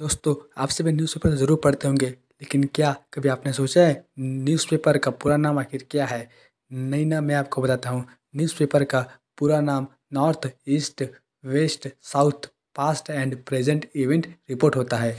दोस्तों, आप सभी न्यूज़पेपर ज़रूर पढ़ते होंगे, लेकिन क्या कभी आपने सोचा है न्यूज़पेपर का पूरा नाम आखिर क्या है? नहीं ना, मैं आपको बताता हूँ। न्यूज़पेपर का पूरा नाम north east west south past and present event report होता है।